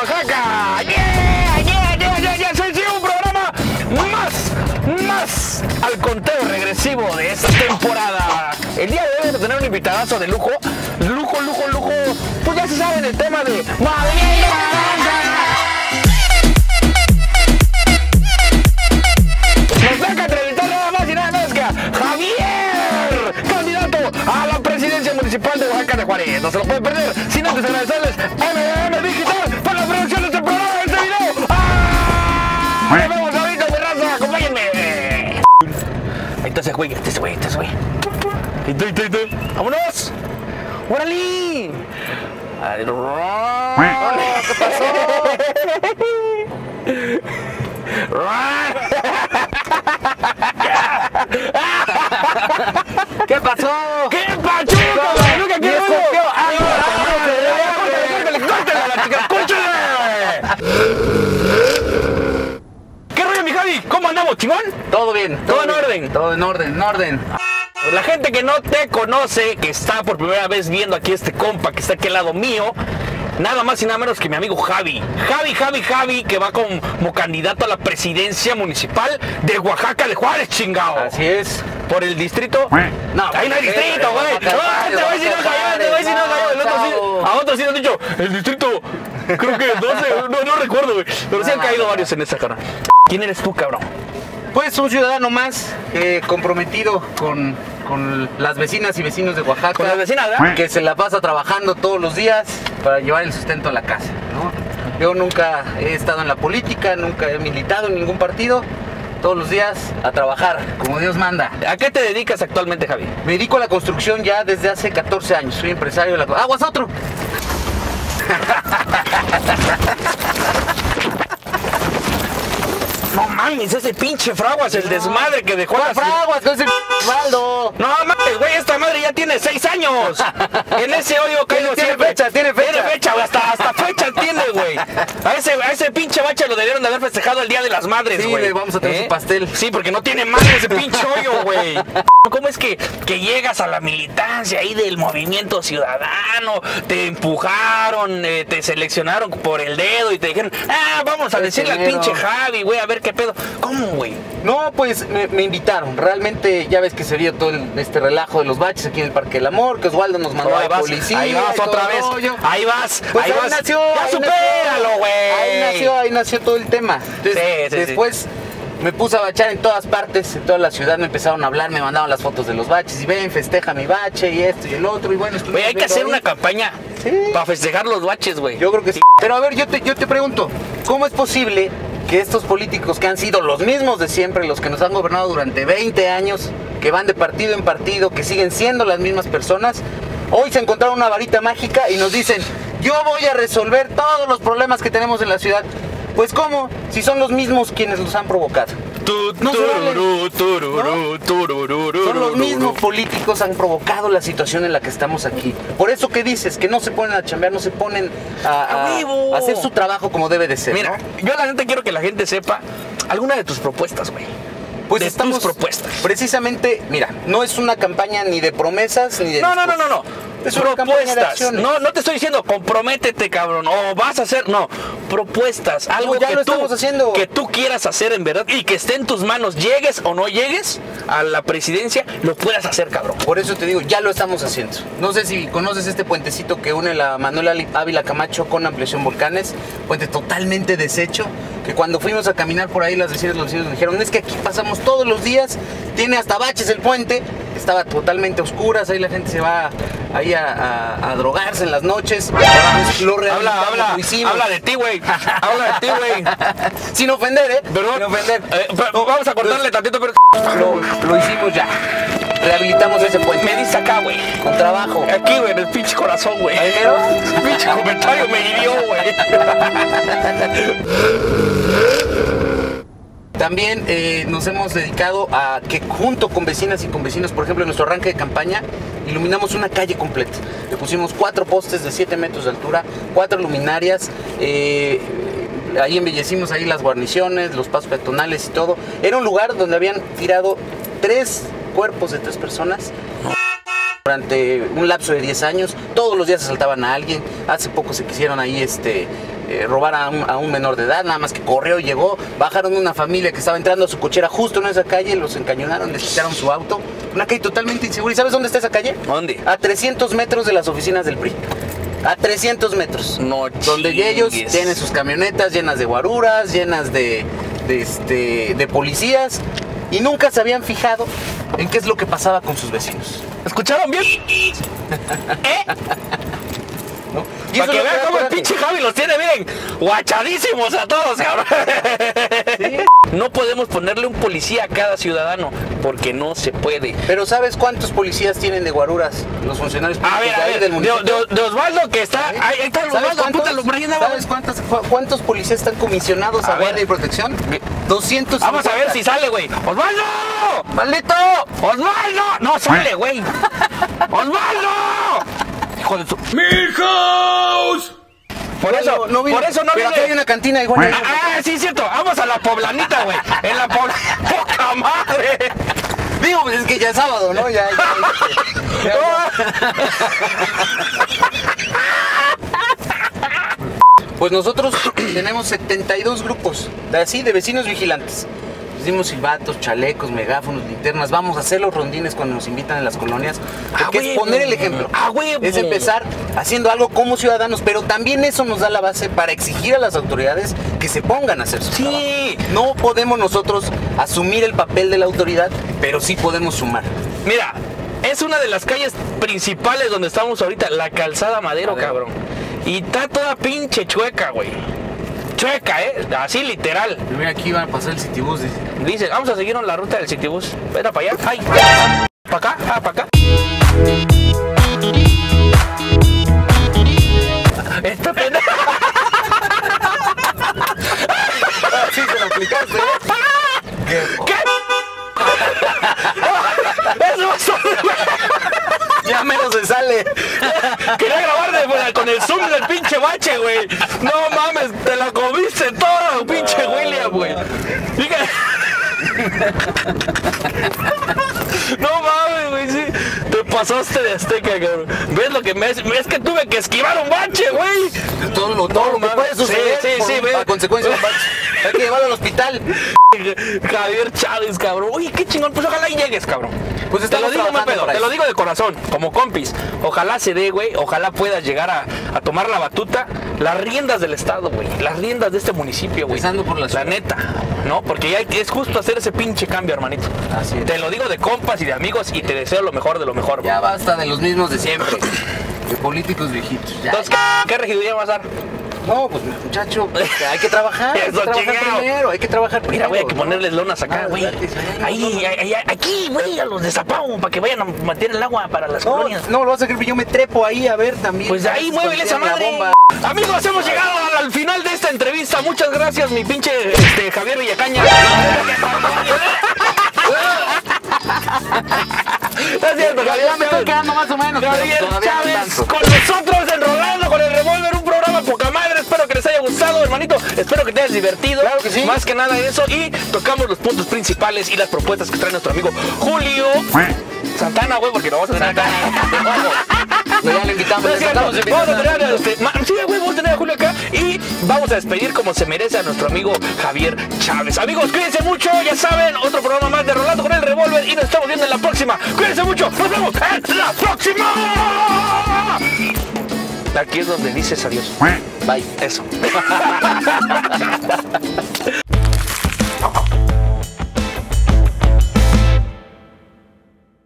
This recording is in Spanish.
Oaxaca. ¡Yeah! ¡Yeah! ¡Yeah! ¡Yeah! ¡Yeah! Sí, sí, un programa más, más al conteo regresivo de esta temporada. El día de hoy vamos a tener un invitadazo de lujo, lujo, lujo, lujo. Pues ya se saben el tema de Naranja. Nos toca entrevistar nada más y nada que Javier, candidato a la presidencia municipal de Oaxaca de Juárez. No se lo pueden perder sin antes agradecerles Ese güey, ahí está ese güey, ahí está ese güey. ¡Vámonos! ¡Órale! Ay, ¿Qué pasó? ¿Qué pasó? ¡Qué pachuco! ¡Nunca Y quiero escupió. ¡Ay, ¡Ay, córtale, córtale, la chica! ¡Escúchale! ¿Qué rollo, mi Javi? ¿Cómo andamos, chingón? Todo bien. Todo en bien. orden. Todo en orden, en orden. La gente que no te conoce, que está por primera vez viendo aquí este compa que está aquí al lado mío, nada más y nada menos que mi amigo Javi. Javi, Javi, Javi, que va como candidato a la presidencia municipal de Oaxaca de Juárez, chingao. Así es. Por el distrito. No, ahí no hay pues, distrito, eh, güey. Ah, Te voy decir no cayó, te voy a no cayó. Otros sí nos han dicho, el distrito, creo que 12, no, no recuerdo, güey. Pero sí han caído varios en esa cara. ¿Quién eres tú, cabrón? Pues un ciudadano más eh, comprometido con, con las vecinas y vecinos de Oaxaca. Con las vecinas, ¿verdad? Que se la pasa trabajando todos los días para llevar el sustento a la casa. ¿no? Yo nunca he estado en la política, nunca he militado en ningún partido. Todos los días a trabajar, como Dios manda. ¿A qué te dedicas actualmente, Javi? Me dedico a la construcción ya desde hace 14 años. Soy empresario de la... ¡Aguas otro! No mames, ese pinche fraguas, el desmadre que dejó ¡Juan las... Fraguas! ¡No es el Osvaldo! No mames, güey, esta madre ya tiene seis años. En ese hoyo Tiene siempre. fecha, tiene fecha. Tiene fecha, A ese, a ese pinche bache lo debieron de haber festejado el Día de las Madres, güey. ¿Eh? le vamos a traer su pastel. Sí, porque no tiene madre ese pinche hoyo, güey. ¿Cómo es que, que llegas a la militancia ahí del movimiento ciudadano? Te empujaron, eh, te seleccionaron por el dedo y te dijeron, ah, vamos a decirle al pinche Javi, güey, a ver qué pedo. ¿Cómo, güey? No, pues me, me invitaron. Realmente ya ves que se vio todo el- este relajo de los baches aquí en el Parque del Amor, que Osvaldo nos mandó a la vas, policía. ahí vas otra vez. rollo. Ahí vas, Pues ahí, ahí, vas. nació. ya ahí supéralo, nació. Güey. Ahí nació, ahí nació todo el tema. Entonces, Sí, sí, sí. después me puse a bachar en todas partes, en toda la ciudad me empezaron a hablar, me mandaban las fotos de los baches y ven, festeja mi bache y esto y el otro y bueno, Güey, hay que hacer ahí. una campaña para festejar los baches, güey. Yo creo que sí. Pero a ver, yo te, yo te pregunto, ¿cómo es posible que estos políticos que han sido los mismos de siempre, los que nos han gobernado durante 20 años, que van de partido en partido, que siguen siendo las mismas personas, hoy se encontraron una varita mágica y nos dicen, yo voy a resolver todos los problemas que tenemos en la ciudad? Pues ¿cómo? Si son los mismos quienes los han provocado. Tu, No vale. Son los mismos políticos han provocado la situación en la que estamos aquí. Por eso que dices que no se ponen a chambear, no se ponen a, ¡A a hacer su trabajo como debe de ser. Mira, ¿no? yo la gente quiero que la gente sepa alguna de tus propuestas, güey. Pues de estamos tus propuestas. Precisamente, mira, no es una campaña ni de promesas ni de No, no, no, no, no. Es de propuestas. acciones. No, no te estoy diciendo comprométete, cabrón, o vas a hacer, no, propuestas, algo ya que lo tú haciendo. que tú quieras hacer en verdad y que esté en tus manos, llegues o no llegues a la presidencia, lo puedas hacer, cabrón. Por eso te digo, ya lo estamos haciendo. No sé si conoces este puentecito que une la Manuel Ali- Ávila Camacho con Ampliación Volcanes, puente totalmente deshecho, que cuando fuimos a caminar por ahí las vecinas los vecinos nos dijeron, es que aquí pasamos todos los días, tiene hasta baches el puente, estaba totalmente a oscuras, ahí la gente se va ahí a, a- a drogarse en las noches. Lo Habla, habla, lo hicimos. habla de ti, güey. Habla de ti, güey. Sin ofender, ¿eh? Perdón. Sin ofender. Eh, pero vamos a cortarle tantito, pero Lo, lo hicimos ya. Rehabilitamos ese puente. me dice acá, güey. Con trabajo. Aquí, güey, en el pinche corazón, güey. Pinche comentario me hirió, güey. También eh, nos hemos dedicado a que junto con vecinas y con vecinos, por ejemplo, en nuestro arranque de campaña, iluminamos una calle completa. Le pusimos cuatro postes de 7 metros de altura, cuatro luminarias, eh, ahí embellecimos ahí las guarniciones, los pasos peatonales y todo. Era un lugar donde habían tirado tres cuerpos de tres personas durante un lapso de 10 años. Todos los días asaltaban a alguien. Hace poco se quisieron ahí este, eh, robar a un, a un menor de edad, nada más que corrió y llegó. Bajaron una familia que estaba entrando a su cochera justo en esa calle, los encañonaron, les quitaron su auto. Una calle totalmente insegura. ¿Y sabes dónde está esa calle? ¿Dónde? A 300 metros de las oficinas del PRI. A 300 metros. No Donde ellos tienen sus camionetas llenas de guaruras, llenas de, de, este, de policías. Y nunca se habían fijado en qué es lo que pasaba con sus vecinos. ¿Escucharon bien? ¿Eh? ¿no? Y Para eso que es lo vean da cómo el pinche Javi los tiene bien guachadísimos a todos, cabrón. No podemos ponerle un policía a cada ciudadano porque no se puede. Pero ¿sabes cuántos policías tienen de guaruras los funcionarios A públicos ver, de a ver, del de, municipio? de- de Osvaldo que está. Ahí, está el ¿Sabes Osvaldo, por ahí. ¿Sabes cuántos policías están comisionados A a, ver. guardia y protección? 200. Vamos a ver si sale, güey. ¡Osvaldo! ¡Maldito! ¡Osvaldo! No sale, güey. ¡Osvaldo! Hijo de su. ¡Milhouse! Por eso, no vino. por eso no Pero aquí hay una cantina igual. Ah, ah, sí, es cierto. Vamos a la poblanita, güey. En la pobla. ¡Poca madre! Digo, pues es que ya es sábado, ¿no? Ya, ya, ya, ya. Pues nosotros tenemos 72 grupos, así, de vecinos vigilantes. Dimos silbatos, chalecos, megáfonos, linternas. Vamos a hacer los rondines cuando nos invitan en las colonias. ¡A Porque es huevo! poner el ejemplo. ¡A huevo! Es empezar haciendo algo como ciudadanos, pero también eso nos da la base para exigir a las autoridades que se pongan a hacer su Sí. trabajo. No podemos nosotros asumir el papel de la autoridad, pero sí podemos sumar. Mira, es una de las calles principales donde estamos ahorita, la calzada Madero, Madero. cabrón. Y está toda pinche chueca, güey. Chueca, ¿eh? Así literal. Mira, aquí van a pasar el citibus. dice. Dice, vamos a seguirnos la ruta del Citibus. Era para allá. ¡Ay! ¿Para acá? Ah, para acá. Esta pendeja. Sí, se lo aplicaste. ¿eh? ¿Qué? Eso va a ser- Ya menos se sale. Quería grabar de- bueno, con el zoom del pinche bache, güey. No mames, te la comiste toda, pinche William, güey. No mames, güey, sí. Te pasaste de azteca, cabrón. ¿Ves lo que me es? Es que tuve que esquivar un bache, güey. Todo lo, todo lo que mames. puede suceder Sí, sí, sí, a consecuencia de un bache. Hay que llevarlo al hospital. Javier Chávez, cabrón. Uy, qué chingón. Pues ojalá y llegues, cabrón. Pues te lo digo, de corazón, como compis. Ojalá se dé, güey. Ojalá puedas llegar a, a tomar la batuta, las riendas del estado, güey. Las riendas de este municipio, güey. Por la La neta, ¿no? Porque ya hay- es justo hacer ese pinche cambio, hermanito. Así es. Te lo digo de compas y de amigos y te deseo lo mejor de lo mejor, güey. Ya basta de los mismos de siempre. De políticos viejitos. Ya, Entonces, ya. ¿qué, qué regiduría vas a dar? No, pues muchacho, pues, hay que trabajar. Hay que trabajar primero. Hay que trabajar primero. Mira, güey, hay que ponerles lonas acá, Ah, güey. gratis, ahí, Ahí, aquí, güey, a los de Zapao, para que vayan a meter el agua para las colonias. no, lo vas a creer, yo me trepo ahí a ver también. Pues ahí muévele esa madre. Amigos, hemos llegado al, al final de esta entrevista. Muchas gracias, mi pinche este, Javier Villacaña. Es cierto, Javier me estoy quedando más o menos. Javier Chávez con nosotros Espero que te hayas divertido. Claro que sí. Más que nada eso. Y tocamos los puntos principales y las propuestas que trae nuestro amigo Julio Santana, güey, porque lo vamos a tener acá. Ya lo invitamos, No Vamos a tener a este, ma- sí, güey, vamos a tener a Julio acá y vamos a despedir como se merece a nuestro amigo Javier Chávez. Amigos, cuídense mucho, ya saben, otro programa más de Rolando con el Revólver y nos estamos viendo en la próxima. Cuídense mucho, nos vemos en la próxima. Aquí es donde dices adiós. Bye. Eso.